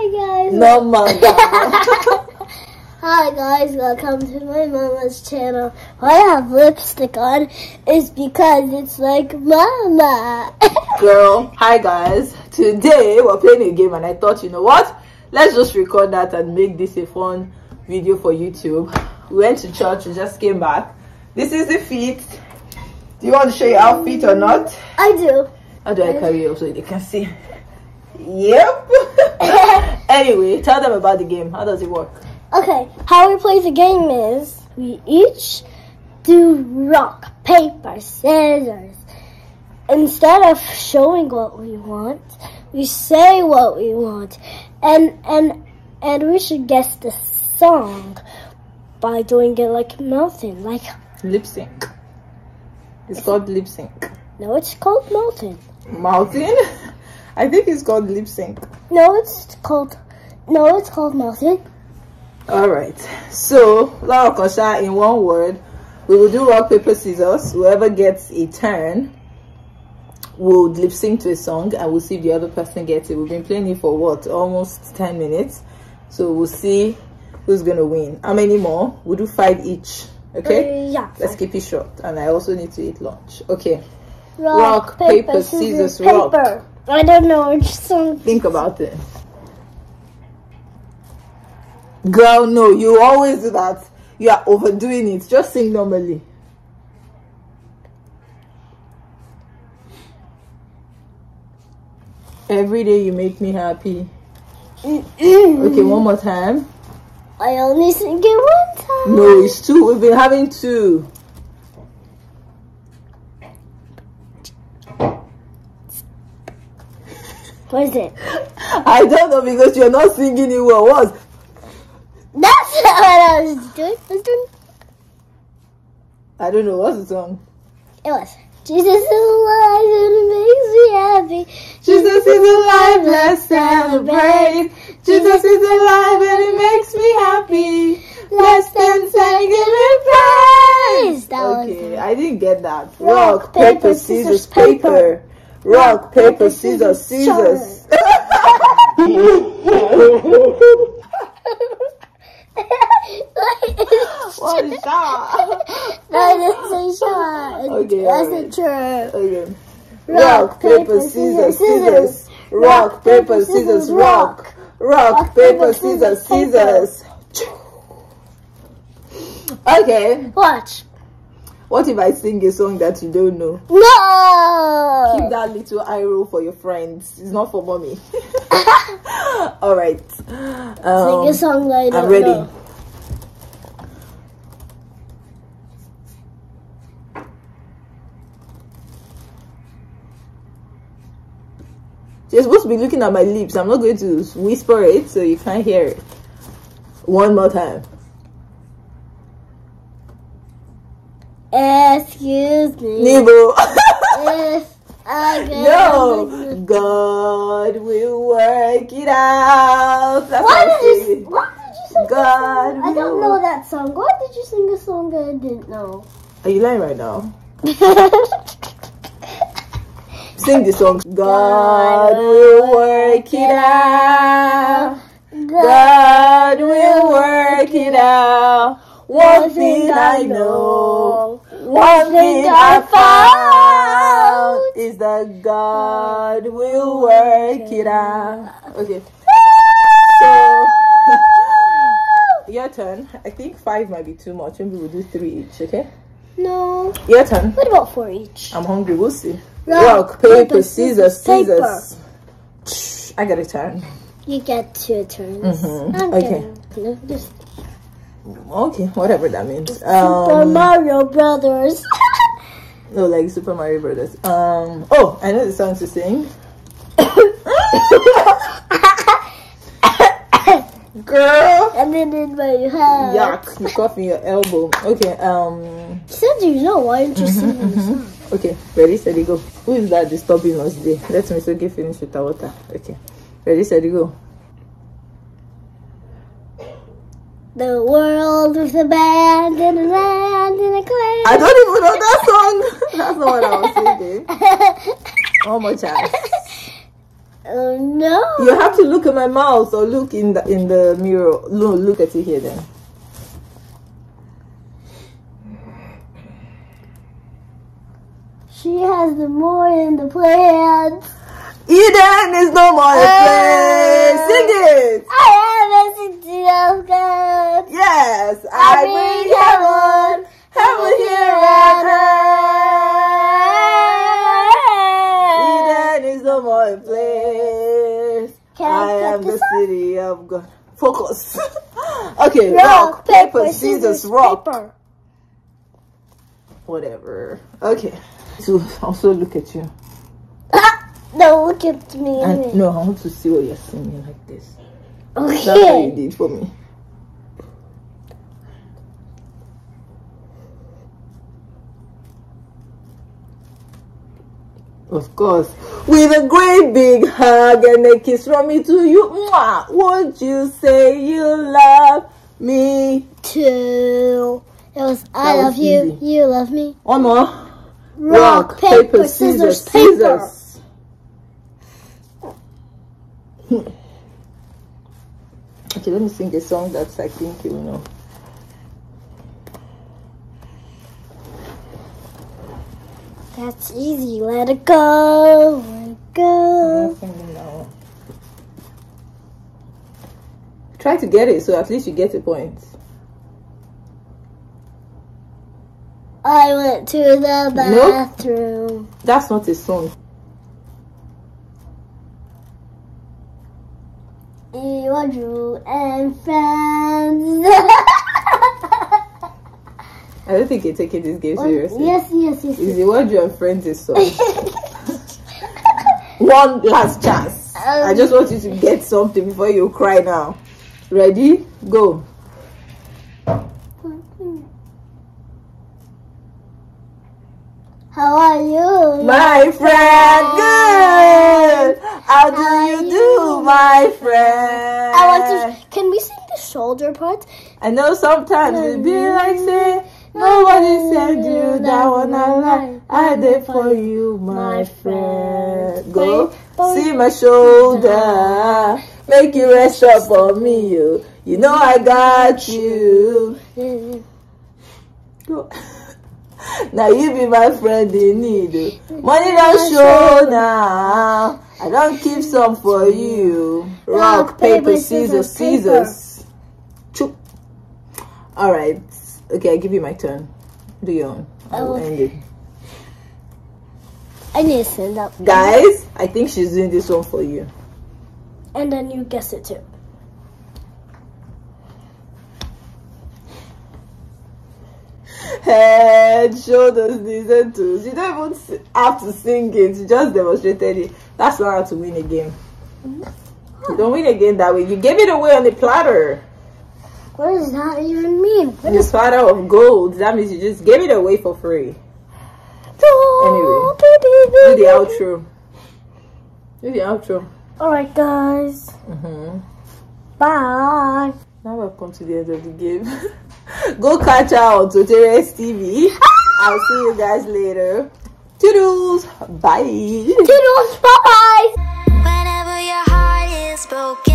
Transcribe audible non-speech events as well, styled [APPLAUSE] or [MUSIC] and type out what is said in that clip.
Hi guys. Mother. [LAUGHS] Hi guys, welcome to my mama's channel. Why I have lipstick on is because it's like mama. [LAUGHS] Girl, hi guys. Today we're playing a game and I thought, you know what? Let's just record that and make this a fun video for YouTube. We went to church, we just came back. This is the feet. Do you want to show your outfit or not? I do. How do I carry you up so they can see? Yep. [LAUGHS] anyway, tell them about the game. How does it work? Okay, how we play the game is we each do rock, paper, scissors. Instead of showing what we want, we say what we want. And and and we should guess the song by doing it like Melton. Like Lip sync. It's called lip sync. no, it's called Melton. Mountain? [LAUGHS] I think it's called lip sync. No, it's called no, it's called Melton. Alright. So, Laura Kosha, in one word, we will do rock, paper, scissors. Whoever gets a turn will lip sync to a song and we'll see if the other person gets it. We've been playing it for what? Almost 10 minutes. So we'll see who's gonna win. How many more? We'll do five each. Okay? Uh, yeah. Let's keep it short. And I also need to eat lunch. Okay. Rock, Rock, paper, scissors, rock. paper. I don't know which song. Think about it. Girl, no, you always do that. You are overdoing it. Just sing normally. Every day you make me happy. Mm-hmm. Okay, one more time. I only sing it one time. No, it's two. We've been having two. What is it? [LAUGHS] I don't know because you're not singing it well. What? That's not what I was doing. I was doing. I don't know. What's the song? It was. Jesus is alive and it makes me happy. Jesus is alive, let's celebrate. Jesus is alive and it makes me happy. Let's dance and give him praise. That Okay, it. I didn't get that. Rock, Rock, paper, paper, scissors, scissors, paper. Rock, paper, scissors, scissors. [LAUGHS] [LAUGHS] What is that? That is a shot. Okay, That's alright. Okay. Rock, paper, scissors, scissors. Rock, paper, scissors, rock. Rock, paper, scissors, scissors. Okay. Watch. What if I sing a song that you don't know? No. Keep that little eye roll for your friends. It's not for mommy. [LAUGHS] [LAUGHS] All right. Sing Um, a song that I don't I'm ready. know. You're supposed to be looking at my lips. I'm not going to whisper it so you can't hear it. One more time. Excuse me. Nebo. If I get no. God will work it out. That's Why did I you? Why did you sing? God? I don't know that song. Why did you sing a song that I didn't know? Are you lying right now? [LAUGHS] Sing the song. God will work it out. God will work it out. One thing I know, one thing I found is that God will work it out. Okay. So, [LAUGHS] your turn. I think five might be too much. Maybe we'll do three each, okay? No. Your turn. What about four each? I'm hungry. We'll see. Rock, Rock, paper, paper, scissors, paper. scissors. I got a turn. You get two turns. Mhm. Okay. kidding. No, just Okay, whatever that means. Super Um, Mario Brothers. [LAUGHS] no, like Super Mario Brothers. Um, oh, I know the song to sing. [COUGHS] [LAUGHS] Girl, in my head. yuck! You cough in your elbow. Okay. Um. You said you know. Why didn't you [LAUGHS] sing the? Okay. Ready, steady, go. Who is that disturbing us there? Let me so get finished with the water. Okay. Ready, steady, go. The world with a band and a land and a clan. I don't even know that song. [LAUGHS] That's not what I was singing. [LAUGHS] One more chance. Oh no. You have to look at my mouth or look in the in the mirror. Look, look at it here then. She has the more in the plans. Eden is no more a oh. place. Sing it. I am a city of God. Yes, I, I bring God. Focus. [LAUGHS] okay, rock, paper, scissors, rock. paper. Whatever. Okay. To also look at you. Ah, no, look at me. And no, I want to see what you're singing like this. Okay. That's what you did for me. Of course. With a great big hug and a kiss from me to you. Mwah! Won't you say you love me? too? It was I That love was you. easy. You love me. One more. Rock, paper, scissors, paper. [LAUGHS] okay, let me sing a song that I think you know. That's easy. Let it go. Let it go. Try to get it so at least you get a point. I went to the bathroom. That's not a song. You Drew and friends. [LAUGHS] I don't think you're taking this game seriously. yes, yes, yes. Is it what your friends is [LAUGHS] song? One last chance. I just want you to get something before you cry now. Ready? Go. How are you? My friend, good. How do you do, my friend? I want to. Can we sing the shoulder part? I know sometimes it'd be like say nobody send you that one I like. I did for you, my friend. Go see my shoulder, make you rest up on me, you. You know I got you. Go. [LAUGHS] Now you be my friend in need. Money don't show now. I don't keep some for you. Rock, paper, scissors, scissors. Choop. All right. Okay, I give you my turn. Do your own. I will end it. I need to stand up. Guys, I think she's doing this one for you. And then you guess it too. Head, shoulders, knees, and toes. You don't even s- have to sing it. You just demonstrated it. That's not how to win a game. Mm-hmm. You don't win a game that way. You gave it away on the platter. What does that even mean? What you out of gold. That means you just gave it away for free. Anyway, do the outro. Do the outro. Alright, guys. Mm -hmm. Bye. Now we've come to the end of the game. [LAUGHS] Go catch out on Soteria's TV. I'll see you guys later. Toodles. Bye. Toodles. Bye bye. Whenever your heart is broken.